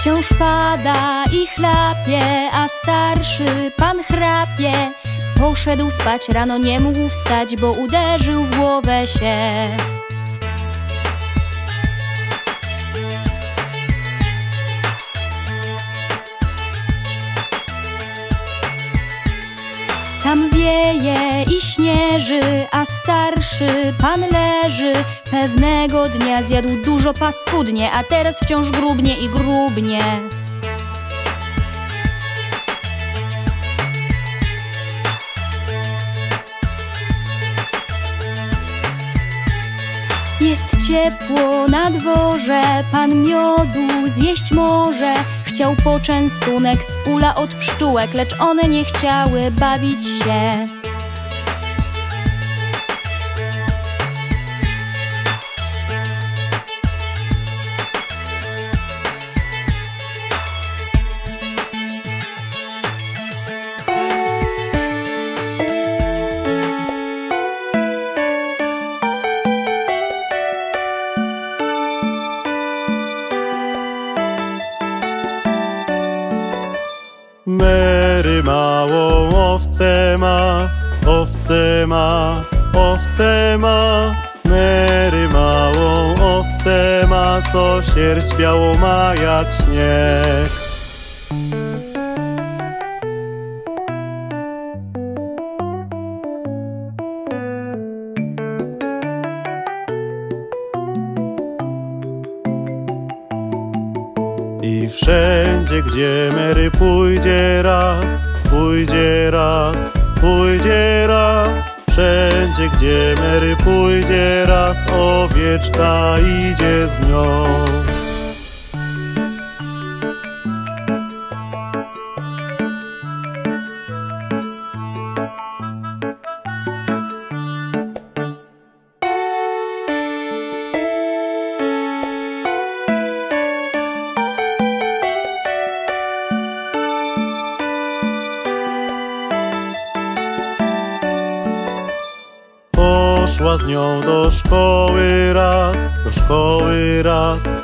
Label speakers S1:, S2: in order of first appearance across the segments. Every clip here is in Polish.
S1: Wciąż pada i chlapie, a starszy pan chrapie. Poszedł spać, rano nie mógł wstać, bo uderzył w głowę się. Wieje i śnieży, a starszy pan leży. Pewnego dnia zjadł dużo paskudnie, a teraz wciąż grubnie i grubnie. Jest ciepło na dworze, pan miodu zjeść może. Chciał poczęstunek z ula od pszczółek, lecz one nie chciały bawić się.
S2: Owcę ma, owcę ma, owcę ma. Mary małą owcę ma, co sierść białą ma jak śnieg.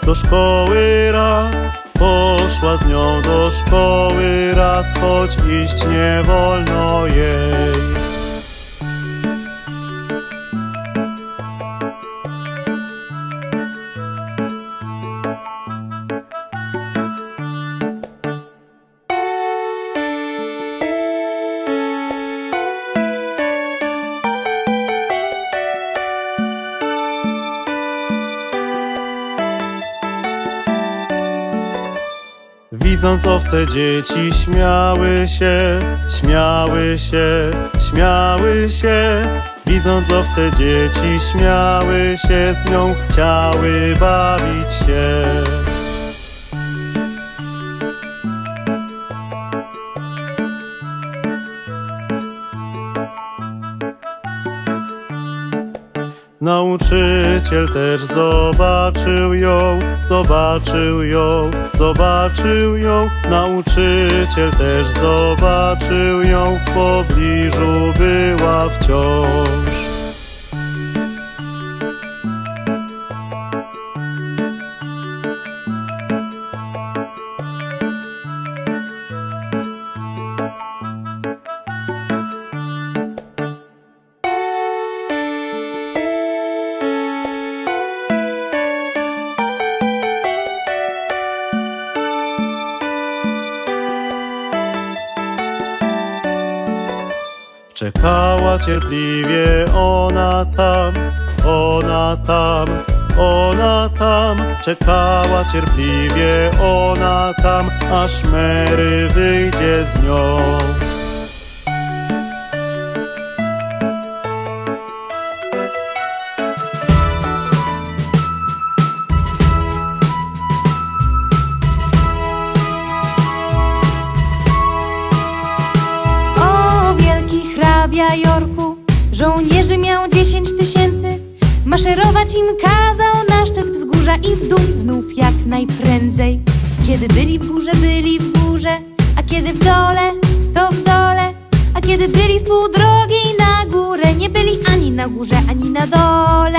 S2: Do szkoły raz. Poszła z nią do szkoły raz, choć iść nie wolno jej. Widząc owce dzieci śmiały się, śmiały się, śmiały się. Widząc owce dzieci śmiały się, z nią chciały bawić się. Nauczyciel też zobaczył ją, zobaczył ją, zobaczył ją. Nauczyciel też zobaczył ją, w pobliżu była wciąż. Czekała cierpliwie ona tam, ona tam, ona tam. Czekała cierpliwie ona tam, aż Mary wyjdzie z nią.
S1: Maszerować im kazał na szczyt wzgórza i w dół znów jak najprędzej. Kiedy byli w górze, byli w górze, a kiedy w dole, to w dole. A kiedy byli w pół drogi na górę, nie byli ani na górze, ani na dole.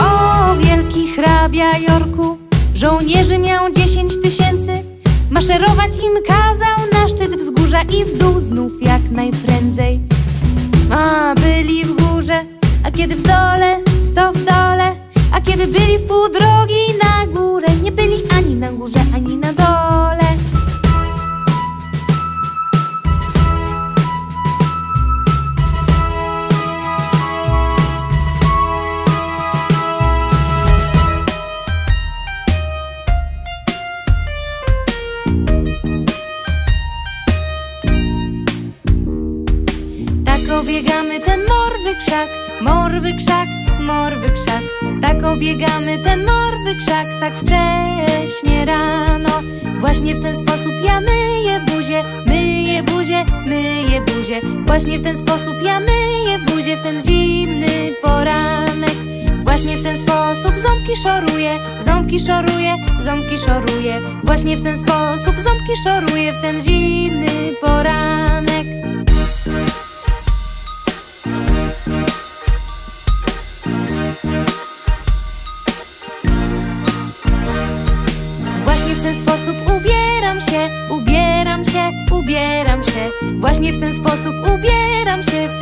S1: O, wielki hrabia Jorku, żołnierzy miał dziesięć tysięcy. Maszerować im kazał na szczyt wzgórza i w dół znów jak najprędzej. A byli w górze, a kiedy w dole, to w dole. A kiedy byli w pół drogi na górę Nie byli ani na górze, ani na dole krzak, morwy krzak, morwy krzak. Tak obiegamy ten morwy krzak, tak wcześnie rano. Właśnie w ten sposób ja myję buzię, myję buzię, myję buzię. Właśnie w ten sposób ja myję buzię w ten zimny poranek. Właśnie w ten sposób ząbki szoruję, ząbki szoruję, ząbki szoruję. Właśnie w ten sposób ząbki szoruję w ten zimny poranek.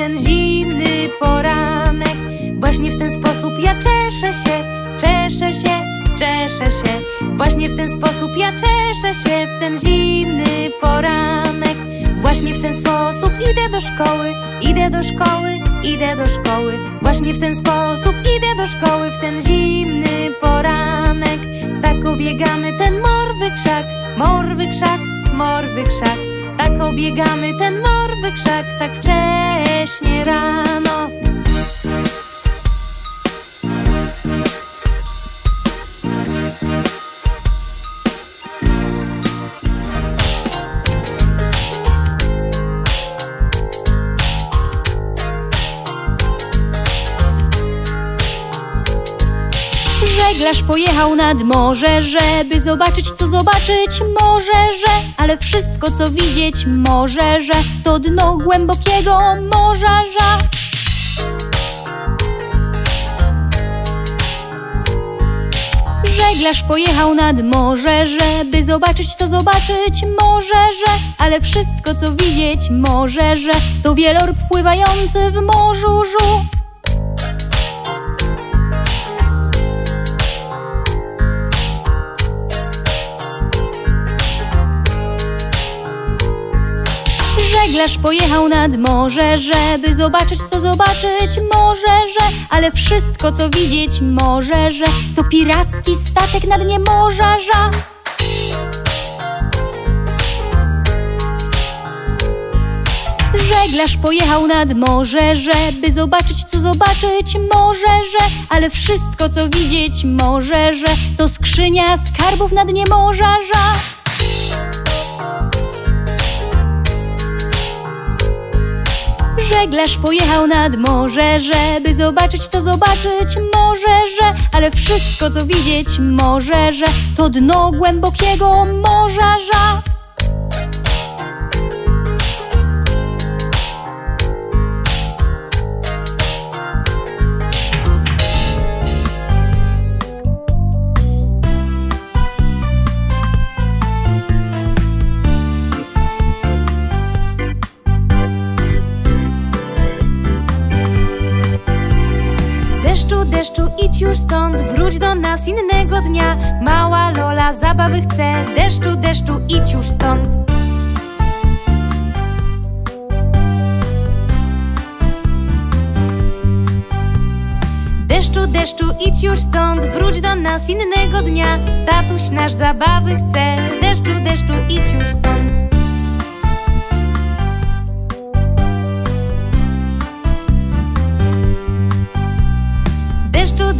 S1: Ten zimny poranek. Właśnie w ten sposób ja czeszę się, czeszę się, czeszę się. Właśnie w ten sposób ja czeszę się w ten zimny poranek. Właśnie w ten sposób idę do szkoły, idę do szkoły, idę do szkoły. Właśnie w ten sposób idę do szkoły w ten zimny poranek. Tak obiegamy ten morwy krzak, morwy krzak, morwy krzak. Tak obiegamy ten morwy krzak, tak wcześnie rano.
S3: Żeglarz pojechał nad morze, żeby zobaczyć, co zobaczyć może, że Ale wszystko, co widzieć może, że To dno głębokiego morza, Żeglarz pojechał nad morze, żeby zobaczyć, co zobaczyć może, że Ale wszystko, co widzieć może, że To wielorb pływający w morzu, żu Żeglarz pojechał nad morze, żeby zobaczyć, co zobaczyć może, że Ale wszystko, co widzieć może, że To piracki statek na dnie morza, ża Żeglarz pojechał nad morze, żeby zobaczyć, co zobaczyć może, że Ale wszystko, co widzieć może, że To skrzynia skarbów na dnie morza, ża Żeglarz pojechał nad morze, żeby zobaczyć, co zobaczyć może, że Ale wszystko, co widzieć może, że To dno głębokiego morza, ża
S1: idź już stąd, wróć do nas innego dnia. Mała Lola zabawy chce, deszczu, deszczu, idź już stąd. Deszczu, deszczu, idź już stąd, wróć do nas innego dnia. Tatuś nasz zabawy chce, deszczu, deszczu, idź już stąd.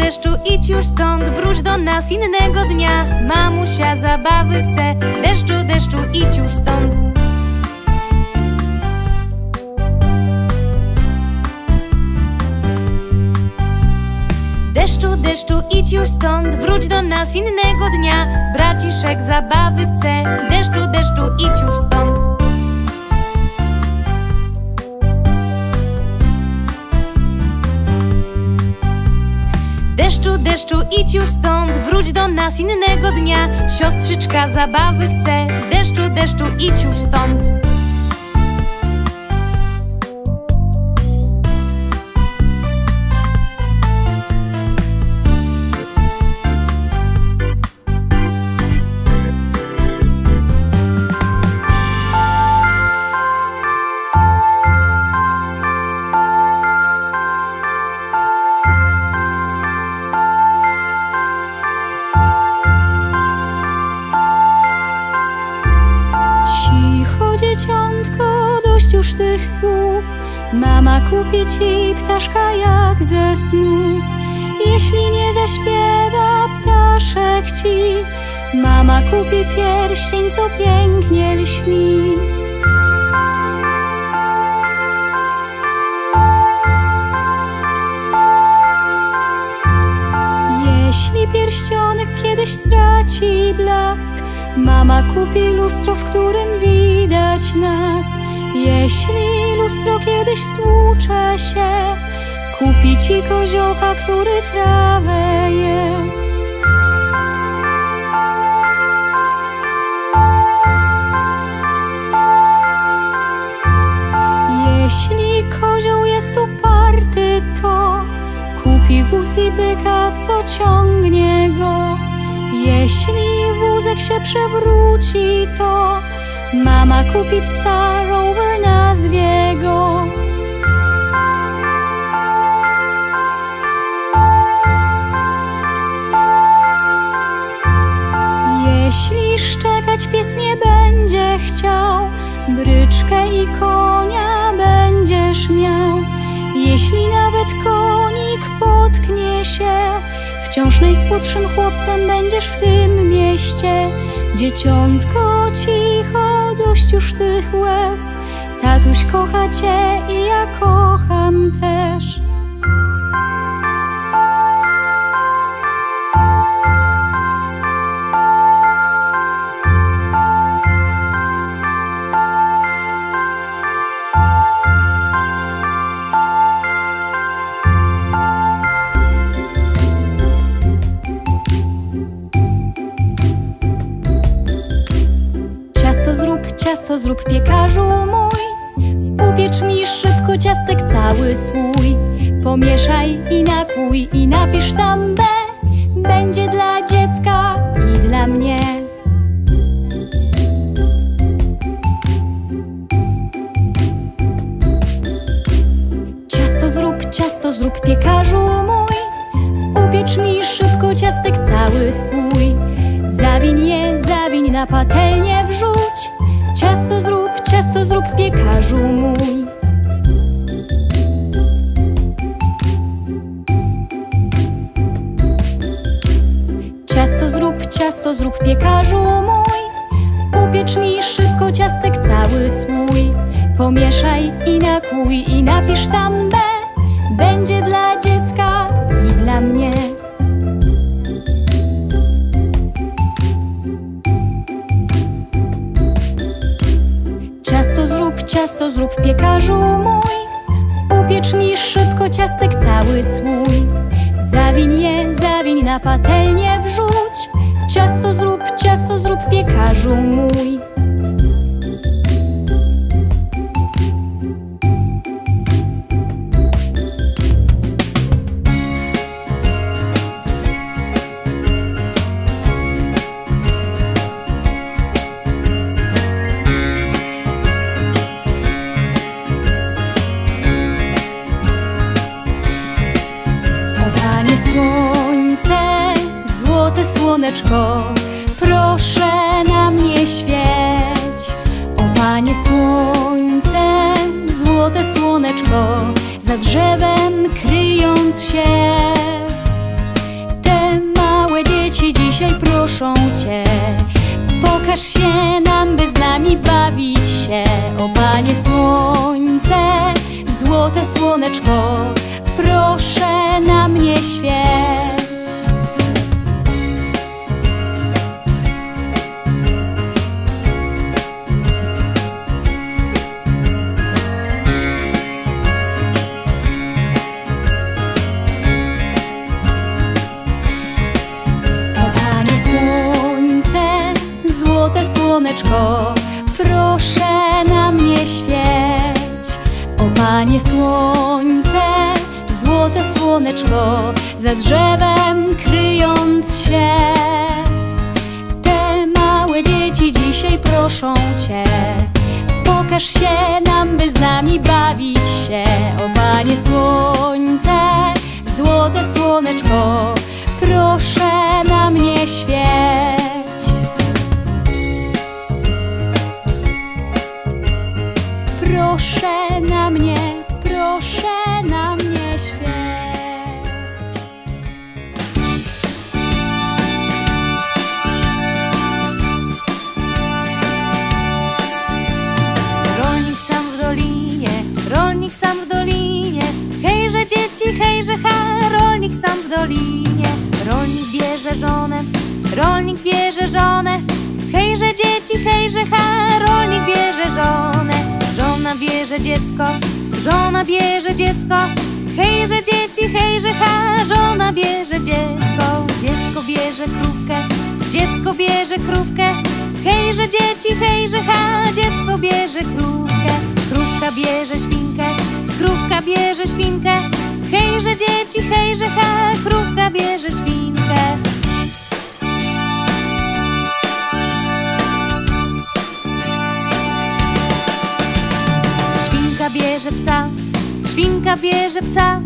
S1: Deszczu, idź już stąd, wróć do nas innego dnia. Mamusia zabawy chce, deszczu, deszczu, idź już stąd. Deszczu, deszczu, idź już stąd, wróć do nas innego dnia. Braciszek zabawy chce, deszczu, deszczu, idź już stąd. Deszczu, deszczu, idź już stąd, wróć do nas innego dnia. Siostrzyczka zabawy chce, deszczu, deszczu, idź już stąd
S3: Mama kupi ci ptaszka jak ze snów. Jeśli nie zaśpiewa ptaszek ci Mama kupi pierścień, co pięknie lśni. Jeśli pierścionek kiedyś straci blask Mama kupi lustro, w którym widać nas jeśli lustro kiedyś stłucze się, kupi ci koziołka, który trawę je. Jeśli kozioł jest uparty, to kupi wóz i byka, co ciągnie go. Jeśli wózek się przewróci, to Mama kupi psa, rower nazwie go Jeśli szczekać pies nie będzie chciał Bryczkę i konia będziesz miał. Jeśli nawet konik potknie się Wciąż najsłodszym chłopcem będziesz w tym mieście Dzieciątko cicho, dość już tych łez. Tatuś kocha cię i ja kocham też zrób piekarzu mój. Upiecz mi szybko ciastek cały swój. Pomieszaj i nakłuj i napisz tam B. Będzie dla dziecka i dla mnie. Ciasto zrób, ciasto zrób piekarzu mój. Upiecz mi szybko ciastek cały swój. Zawiń je, zawiń na patelnię wrzuć Ciasto zrób, ciasto zrób piekarzu mój. Ciasto zrób, ciasto zrób piekarzu mój. Upiecz mi szybko ciastek cały swój. Pomieszaj i nakłuj i napisz tam B. Będzie dla dziecka i dla mnie ciasto zrób piekarzu mój. Upiecz mi szybko ciastek cały swój. Zawiń je, zawiń na patelnię wrzuć. Ciasto zrób, ciasto zrób piekarzu mój
S1: Bierze dziecko, żona bierze dziecko. Hejże dzieci, hejże ha, żona bierze dziecko. Dziecko bierze krówkę, dziecko bierze krówkę. Hejże dzieci, hejże ha, dziecko bierze krówkę. Krówka bierze świnkę, krówka bierze świnkę. Hejże dzieci, hejże ha, krówka bierze świnkę. Świnka bierze psa.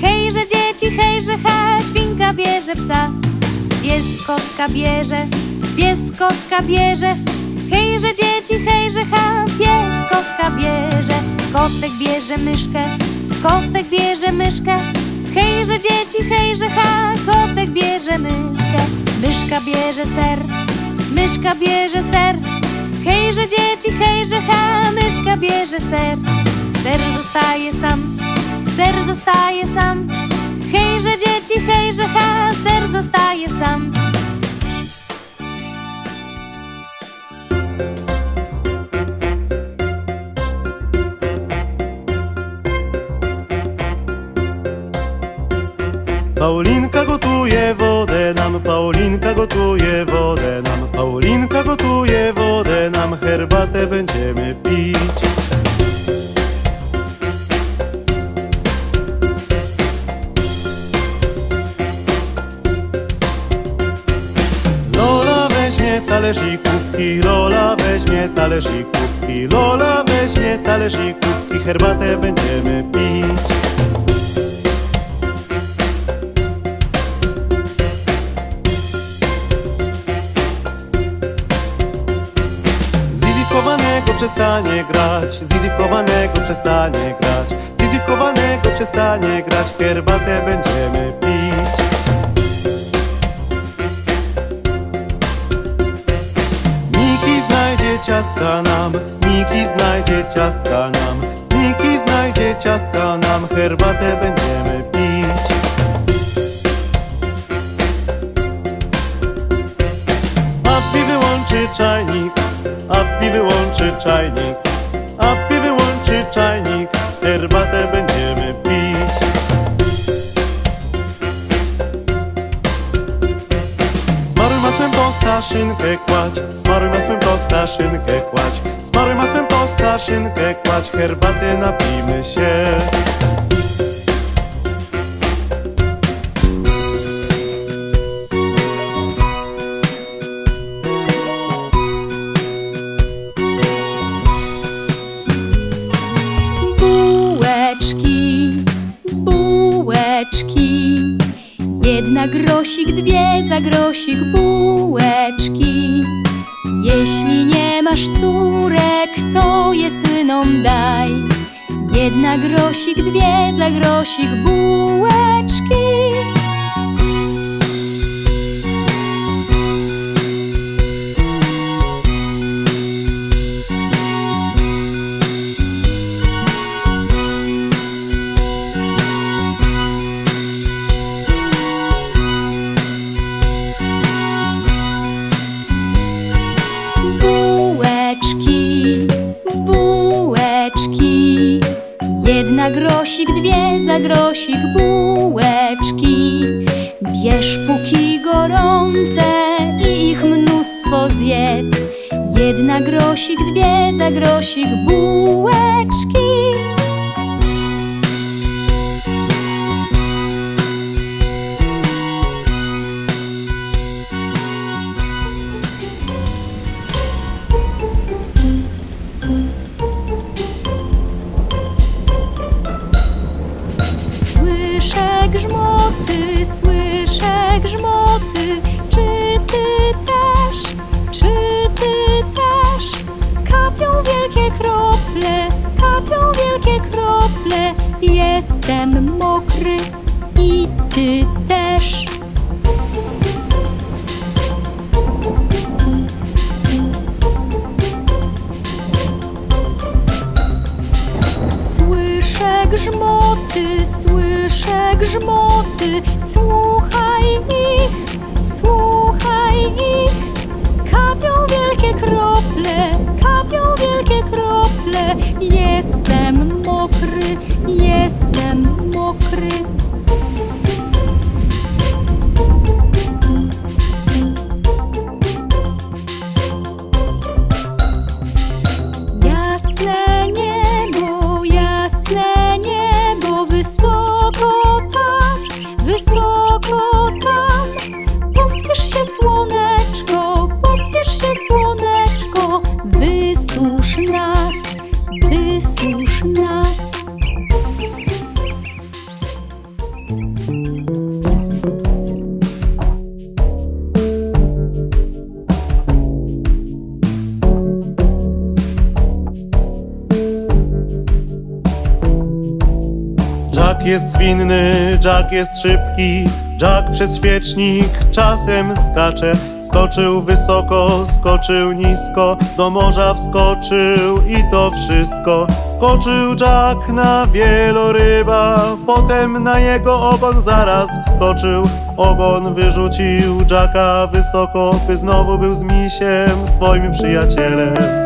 S1: Hejże dzieci, hejże ha, świnka bierze psa. Pies kotka bierze, pies kotka bierze. Hejże dzieci, hejże ha, pies kotka bierze. Kotek bierze myszkę, kotek bierze myszkę. Hejże dzieci, hejże ha, kotek bierze myszkę. Myszka bierze ser, myszka bierze ser. Hejże dzieci, hejże ha, myszka bierze ser. Ser zostaje sam, ser zostaje sam. Hejże dzieci, hejże ha, ser zostaje sam.
S2: Paulinka gotuje wodę nam, Paulinka gotuje wodę nam, Paulinka gotuje wodę nam, herbatę będziemy pić. Talerz i kubki, Lola weźmie talerz i kubki, Lola weźmie talerz i kubki, herbatę będziemy pić. Zizi wchowanego przestanie grać, Zizi wchowanego przestanie grać, Zizi wchowanego przestanie grać, herbatę będziemy pić. Ciastka nam, Miki znajdzie ciastka nam, Miki znajdzie ciastka nam, herbatę będziemy pić. Appi wyłączy czajnik, Appi wyłączy czajnik, Appi wyłączy czajnik, herbatę będziemy pić. Smaruj masłem tosta, szynkę kładź, smaruj masłem tosta, szynkę kładź, smaruj masłem tosta, szynkę kładź, herbaty napijmy się.
S3: Jedna grosik, dwie za grosik bułeczki. Masz córek, to je synom daj. Jedna grosik, dwie za grosik bułeczki.
S2: Zwinny, Jack jest szybki, Jack przez świecznik czasem skacze. Skoczył wysoko, skoczył nisko, do morza wskoczył i to wszystko. Skoczył Jack na wieloryba, potem na jego ogon zaraz wskoczył. Ogon wyrzucił Jacka wysoko, by znowu był z misiem swoim przyjacielem.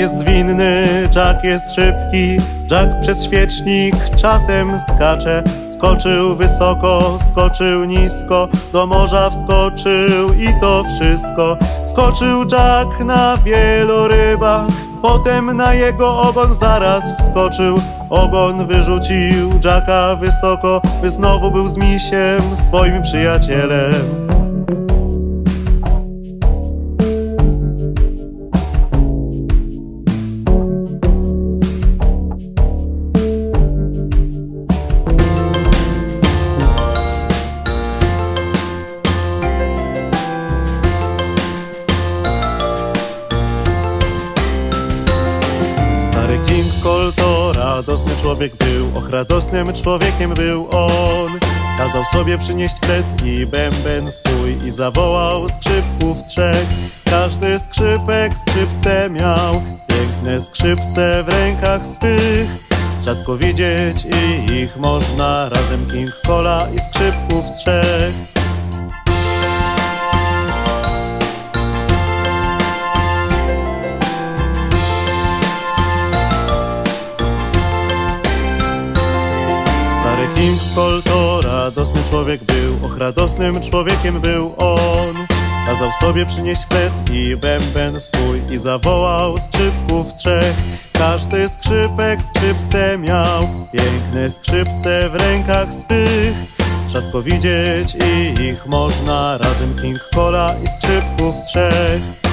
S2: Jest zwinny, Jack jest szybki, Jack przez świecznik czasem skacze. Skoczył wysoko, skoczył nisko, do morza wskoczył i to wszystko. Skoczył Jack na wieloryba, potem na jego ogon zaraz wskoczył. Ogon wyrzucił Jacka wysoko, by znowu był z misiem swoim przyjacielem. Och radosnym człowiekiem był on. Kazał sobie przynieść flet i bęben swój i zawołał skrzypków trzech. Każdy skrzypek skrzypce miał, piękne skrzypce w rękach swych. Rzadko widzieć i ich można, razem King Cola i skrzypków trzech. Stary King Cole to radosny człowiek był, och radosnym człowiekiem był on. Kazał sobie przynieść flet i bęben swój i zawołał skrzypków trzech. Każdy skrzypek skrzypce miał, piękne skrzypce w rękach swych. Rzadko widzieć i ich można, razem King Cola i skrzypków trzech.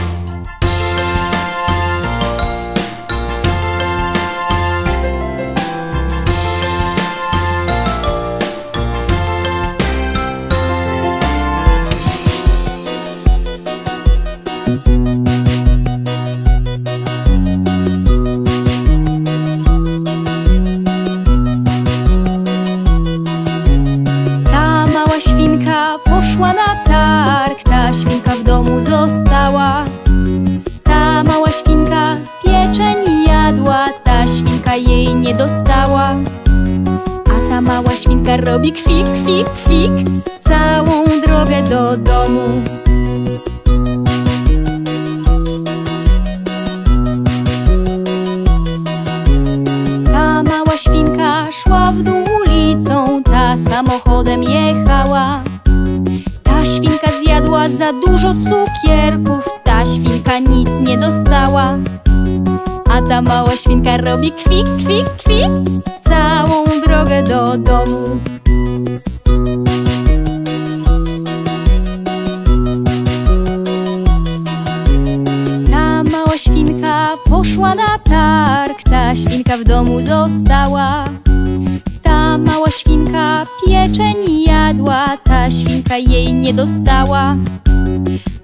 S3: Ta świnka jej nie dostała.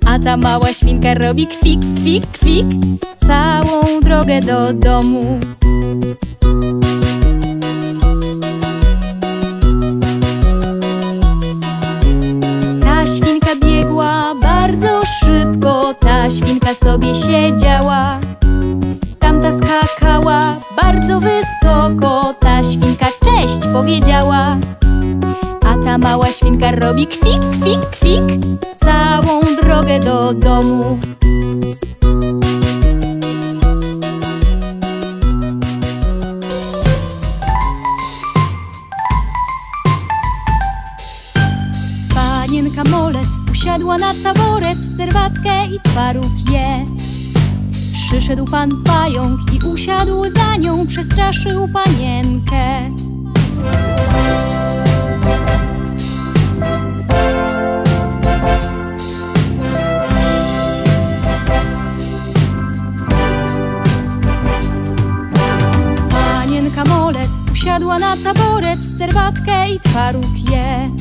S3: A ta mała świnka robi kwik, kwik, kwik Całą drogę do domu. Ta świnka biegła bardzo szybko Ta świnka sobie siedziała. Tamta skakała bardzo wysoko Ta świnka cześć powiedziała A ta mała świnka robi kwik, kwik, kwik Całą drogę do domu. Panienka Molet usiadła na taboret Serwatkę i twaróg je. Przyszedł pan pająk i usiadł za nią Przestraszył panienkę Molet usiadła na taboret Serwatkę i twaróg je.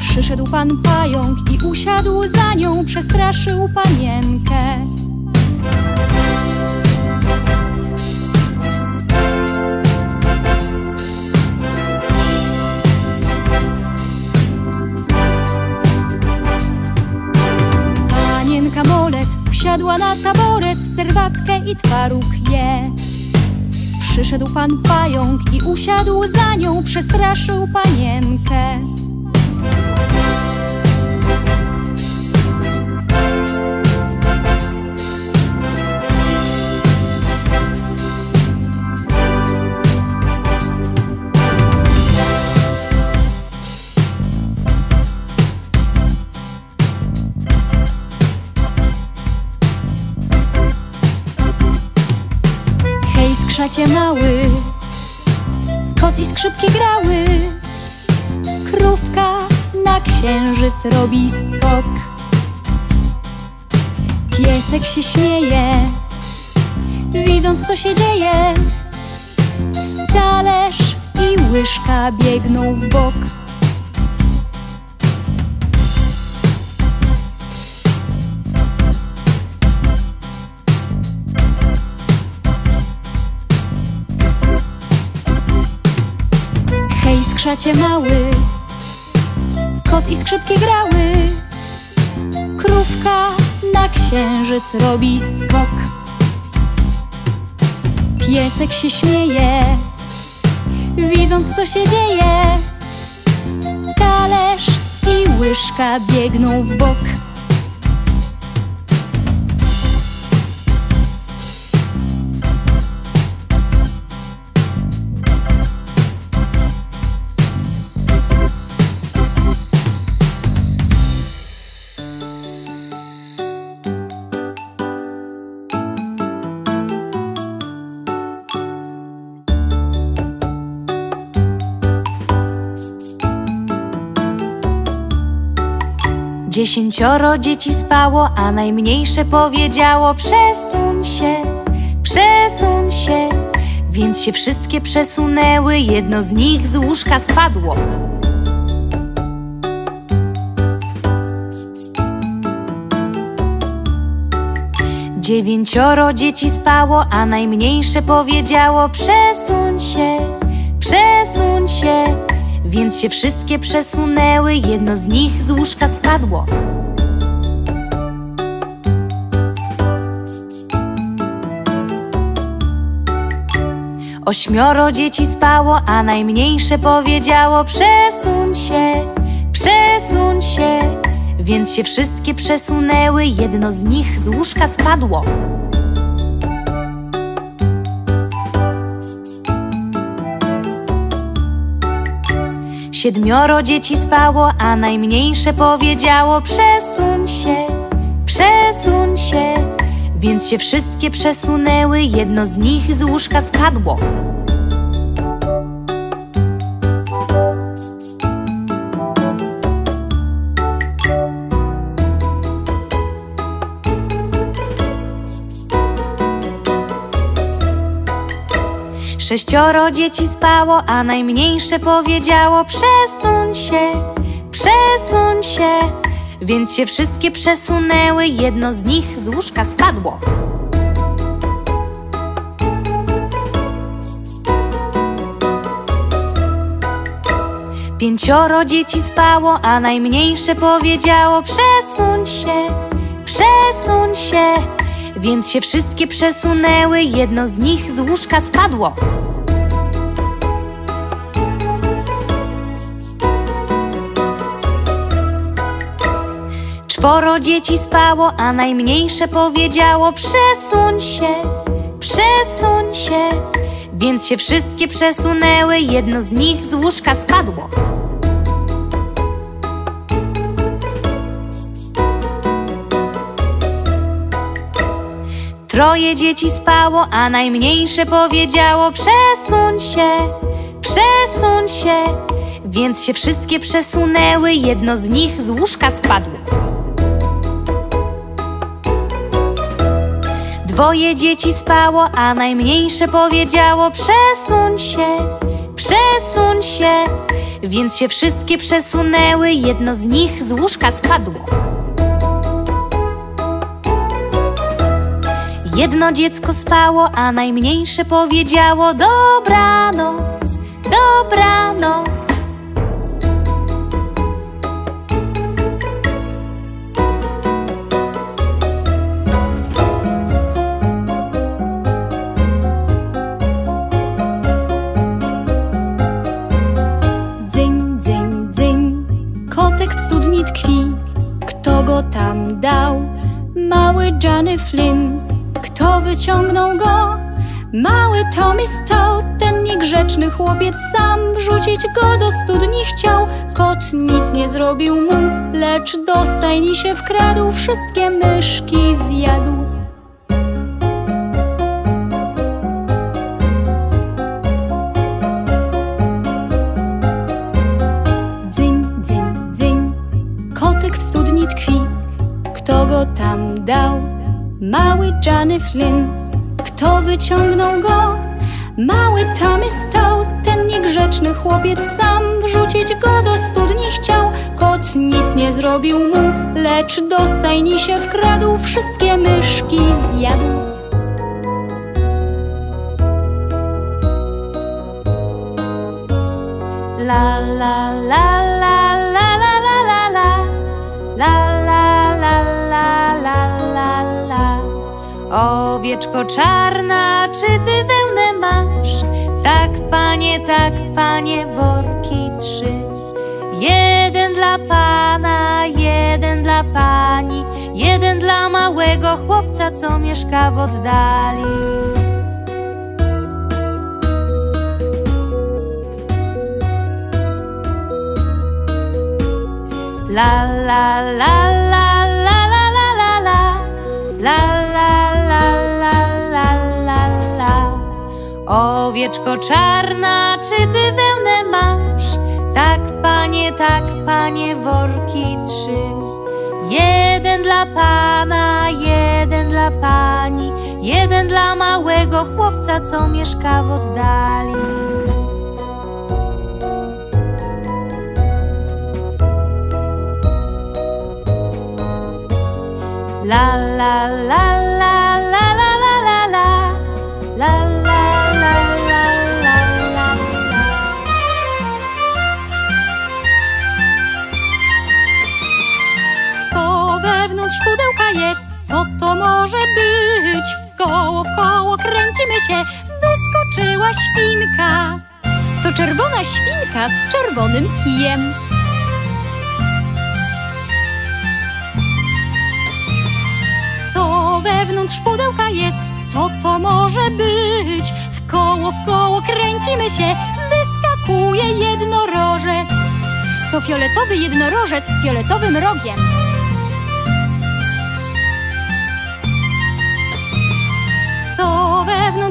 S3: Przyszedł pan pająk i usiadł za nią Przestraszył panienkę. Panienka Molet usiadła na taboret Serwatkę i twaróg je Przyszedł pan pająk i usiadł za nią Przestraszył panienkę Skrzacie mały Kot i skrzypki grały. Krówka na księżyc robi skok. Piesek się śmieje Widząc co się dzieje. Talerz i łyżka biegną w bok Hej, skrzacie mały. Kot i skrzypki grały. Krówka na księżyc robi skok. Piesek się śmieje Widząc co się dzieje. Talerz i łyżka biegną w bok
S1: Dziesięcioro dzieci spało, a najmniejsze powiedziało Przesuń się, przesuń się. Więc się wszystkie przesunęły, jedno z nich z łóżka spadło. Dziewięcioro dzieci spało, a najmniejsze powiedziało Przesuń się, przesuń się Więc się wszystkie przesunęły, jedno z nich z łóżka spadło. Ośmioro dzieci spało, a najmniejsze powiedziało Przesuń się, przesuń się. Więc się wszystkie przesunęły, jedno z nich z łóżka spadło Siedmioro dzieci spało, a najmniejsze powiedziało Przesuń się, przesuń się więc się wszystkie przesunęły, jedno z nich z łóżka spadło. Sześcioro dzieci spało, a najmniejsze powiedziało Przesuń się, przesuń się. Więc się wszystkie przesunęły, jedno z nich z łóżka spadło. Pięcioro dzieci spało, a najmniejsze powiedziało Przesuń się, przesuń się Więc się wszystkie przesunęły, jedno z nich z łóżka spadło. Czworo dzieci spało, a najmniejsze powiedziało Przesuń się, przesuń się. Więc się wszystkie przesunęły, jedno z nich z łóżka spadło Troje dzieci spało, a najmniejsze powiedziało Przesuń się, przesuń się. Więc się wszystkie przesunęły, jedno z nich z łóżka spadło. Dwoje dzieci spało, a najmniejsze powiedziało Przesuń się, przesuń się. Więc się wszystkie przesunęły, jedno z nich z łóżka spadło Jedno dziecko spało, a najmniejsze powiedziało Dobranoc, dobranoc
S3: Dzyń, dzyń, dzyń, kotek w studni tkwi. Kto go tam dał? Mały Johnny Flynn. Kto wyciągnął go? Mały Tommy Stout, ten niegrzeczny chłopiec sam wrzucić go do studni chciał. Kot nic nie zrobił mu, lecz do stajni się wkradł, wszystkie myszki zjadł. Mały Johnny Flynn. Kto wyciągnął go? Mały Tommy Stout, ten niegrzeczny chłopiec sam wrzucić go do studni chciał. Kot nic nie zrobił mu, lecz do stajni się wkradł, wszystkie myszki zjadł.
S1: La la la Owieczko czarna, czy ty wełnę masz? Tak, panie, tak, panie, worki trzy Jeden dla pana, jeden dla pani Jeden dla małego chłopca, co mieszka w oddali La la la Owieczko czarna, czy ty wełnę masz? Tak, panie, tak, panie, worki trzy Jeden dla pana, jeden dla pani Jeden dla małego chłopca, co mieszka w oddali La la la
S3: może być? W koło, w koło kręcimy się, wyskoczyła świnka. To czerwona świnka z czerwonym kijem. Co wewnątrz pudełka jest? Co to może być? W koło, w koło kręcimy się, wyskakuje jednorożec. To fioletowy jednorożec z fioletowym rogiem.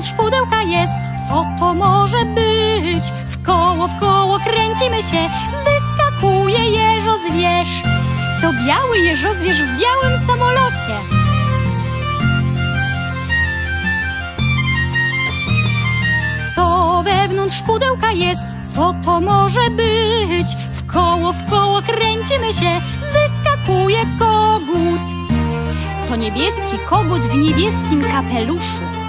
S3: Wewnątrz pudełka jest, co to może być? W koło, w koło kręcimy się, wyskakuje jeżozwierz. To biały jeżozwierz w białym samolocie. Co wewnątrz pudełka jest, co to może być? W koło, w koło kręcimy się, wyskakuje kogut. To niebieski kogut w niebieskim kapeluszu.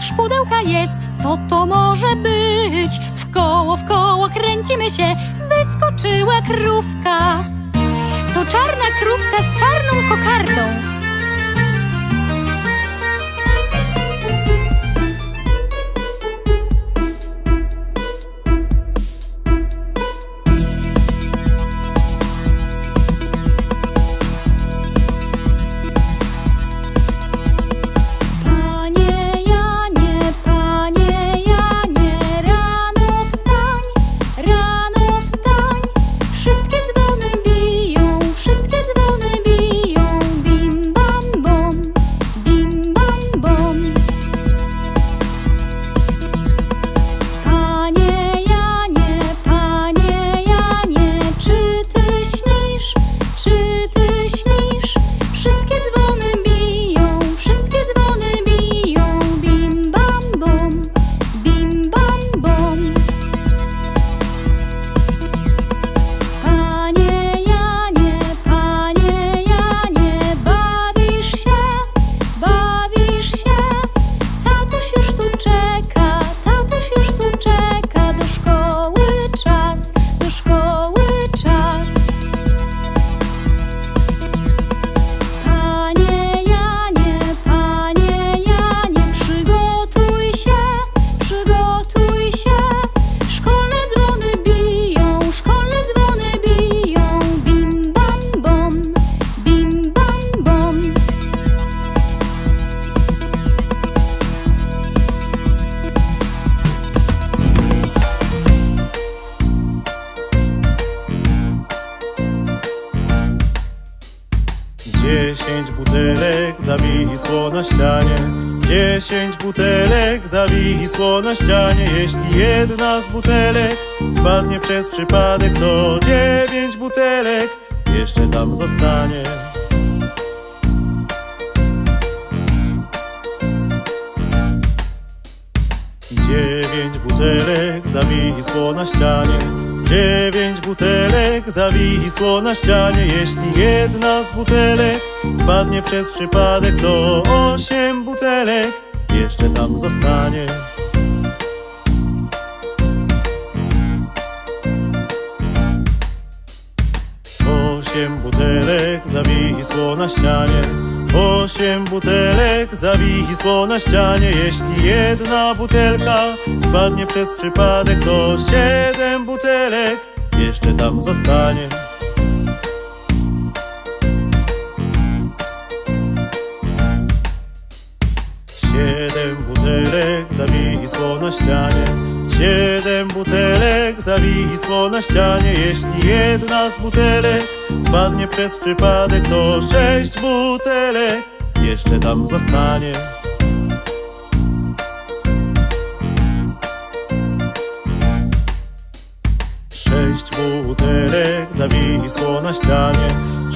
S3: Wewnątrz pudełka jest, co to może być? W koło, w koło kręcimy się, wyskoczyła krówka. To czarna krówka z czarną kokardą.
S2: Na ścianie Jeśli jedna z butelek spadnie przez przypadek To dziewięć butelek jeszcze tam zostanie. Dziewięć butelek zawisło na ścianie Dziewięć butelek zawisło na ścianie. Jeśli jedna z butelek spadnie przez przypadek To osiem butelek jeszcze tam zostanie Osiem butelek zawisło na ścianie. Osiem butelek zawisło na ścianie. Jeśli jedna butelka spadnie przez przypadek To siedem butelek jeszcze tam zostanie. Siedem butelek zawisło na ścianie Siedem butelek zawisło na ścianie. Jeśli jedna z butelek spadnie przez przypadek To sześć butelek jeszcze tam zostanie Sześć butelek zawisło na ścianie.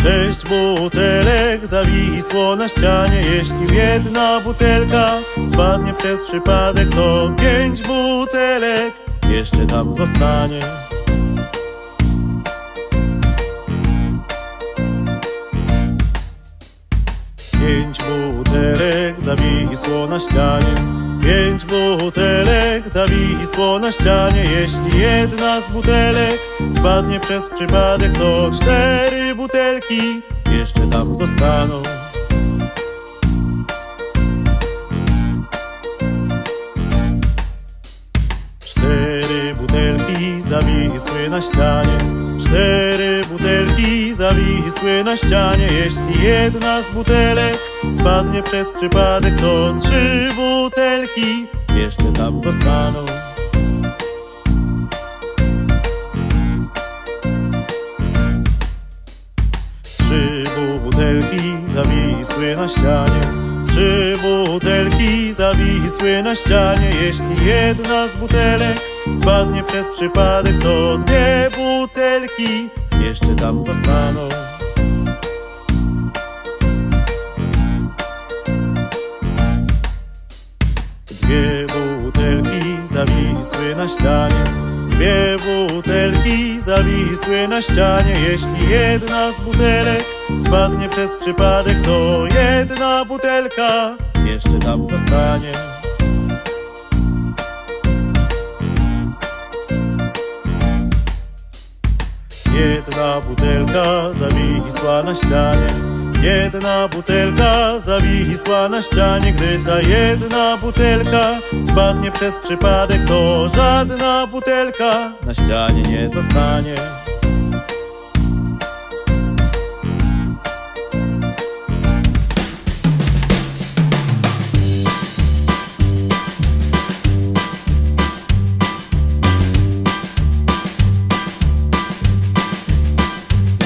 S2: Sześć butelek zawisło na ścianie. Jeśli jedna butelka spadnie przez przypadek To pięć butelek jeszcze tam zostanie. Pięć butelek zawisło na ścianie Pięć butelek zawisło na ścianie. Jeśli jedna z butelek spadnie przez przypadek To cztery butelki jeszcze tam zostaną. Cztery butelki zawisły na ścianie. Cztery butelki zawisły na ścianie. Jeśli jedna z butelek spadnie przez przypadek To trzy butelki jeszcze tam zostaną Trzy butelki zawisły na ścianie. Trzy butelki zawisły na ścianie. Jeśli jedna z butelek spadnie przez przypadek, to dwie butelki jeszcze tam zostaną. Zawisły na ścianie. Dwie butelki zawisły na ścianie. Jeśli jedna z butelek spadnie przez przypadek, to jedna butelka jeszcze tam zostanie. Jedna butelka zawisła na ścianie. Jedna butelka zawisła na ścianie. Gdy ta jedna butelka spadnie przez przypadek, to żadna butelka na ścianie nie zostanie.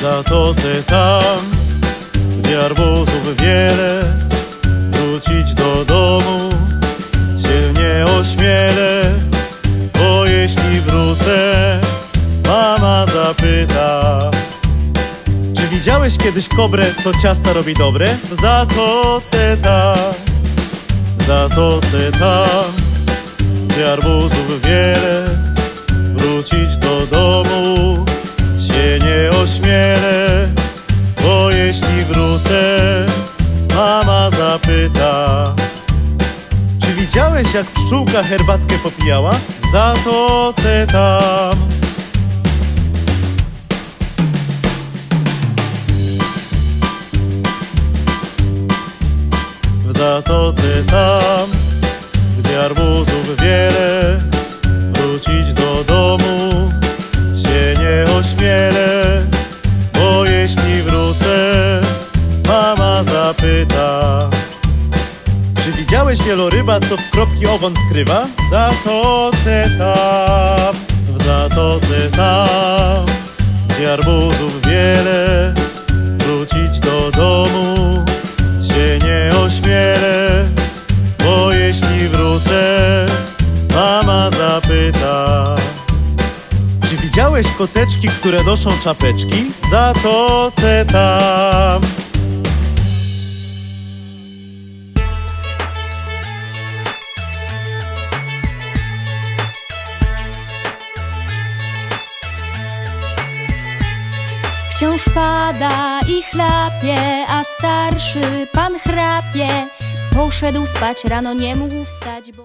S2: Zatoce tam, gdzie arbuzów wiele, wrócić do domu się nie ośmielę, bo jeśli wrócę, mama zapyta. Czy widziałeś kiedyś kobrę, co ciasta robi dobre? W zatoce tam, w zatoce tam, gdzie arbuzów wiele, wrócić do domu się nie ośmielę, jak pszczółka herbatkę popijała? W zatoce tam. W zatoce tam, gdzie arbuzów wiele, wrócić do domu się nie ośmielę, widziałeś wieloryba, co w kropki ogon skrywa? W zatoce tam, w zatoce tam, gdzie arbuzów wiele, wrócić do domu się nie ośmielę, bo jeśli wrócę, mama zapyta. Czy widziałeś koteczki, które noszą czapeczki? W zatoce tam.
S3: Pada i chlapie, a starszy pan chrapie. Poszedł spać, rano nie mógł wstać, bo...